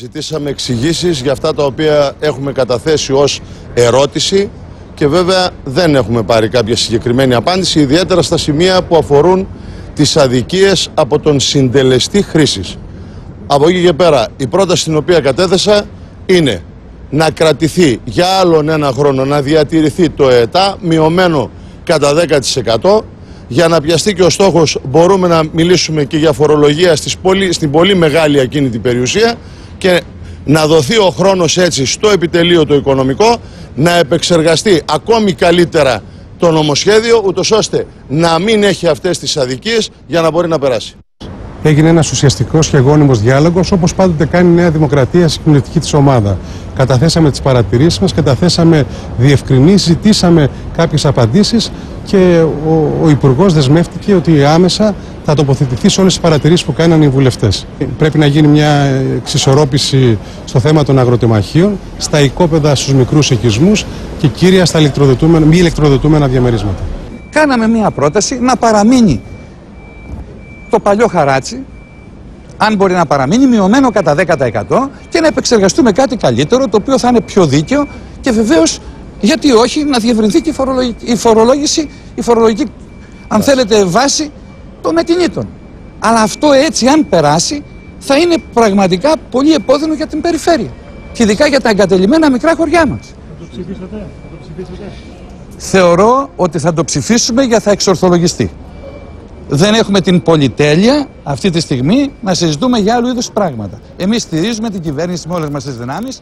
Ζητήσαμε εξηγήσεις για αυτά τα οποία έχουμε καταθέσει ως ερώτηση και βέβαια δεν έχουμε πάρει κάποια συγκεκριμένη απάντηση, ιδιαίτερα στα σημεία που αφορούν τις αδικίες από τον συντελεστή χρήσης. Από εκεί και πέρα η πρόταση την οποία κατέθεσα είναι να κρατηθεί για άλλον ένα χρόνο, να διατηρηθεί το ΕΤΑ μειωμένο κατά 10% για να πιαστεί και ο στόχος μπορούμε να μιλήσουμε και για φορολογία στις πολύ, στην πολύ μεγάλη ακίνητη περιουσία και να δοθεί ο χρόνος έτσι στο επιτελείο το οικονομικό να επεξεργαστεί ακόμη καλύτερα το νομοσχέδιο ούτως ώστε να μην έχει αυτές τις αδικίες για να μπορεί να περάσει. Έγινε ένας ουσιαστικός και γόνιμος διάλογος, όπως πάντοτε κάνει η Νέα Δημοκρατία στην κοινωνική της ομάδα. Καταθέσαμε τις παρατηρήσεις μας, καταθέσαμε διευκρινήσεις, ζητήσαμε κάποιες απαντήσεις και ο, ο Υπουργός δεσμεύτηκε ότι άμεσα θα τοποθετηθεί σε όλες τις παρατηρήσεις που κάνανε οι βουλευτές. Πρέπει να γίνει μια εξισορρόπηση στο θέμα των αγροτεμαχίων, στα οικόπεδα στους μικρούς οικισμούς και κύρια στα ηλεκτροδοτούμενα, μη ηλεκτροδοτούμενα διαμερίσματα. Κάναμε μια πρόταση να παραμείνει το παλιό χαράτσι, αν μπορεί να παραμείνει, μειωμένο κατά 10% και να επεξεργαστούμε κάτι καλύτερο, το οποίο θα είναι πιο δίκαιο και βεβαίως, γιατί όχι, να διευρυνθεί και η φορολόγηση, η φορολογική, αν θέλετε, βάση των μετινήτων. Αλλά αυτό έτσι, αν περάσει, θα είναι πραγματικά πολύ επώδυνο για την περιφέρεια. Και ειδικά για τα εγκατελειμμένα μικρά χωριά μας. Θα το ψηφίσετε, θα το ψηφίσετε. Θεωρώ ότι θα το ψηφίσουμε για θα εξορθολογιστεί δεν έχουμε την πολυτέλεια αυτή τη στιγμή να συζητούμε για άλλου είδους πράγματα. Εμείς στηρίζουμε την κυβέρνηση με όλες μας τις δυνάμεις.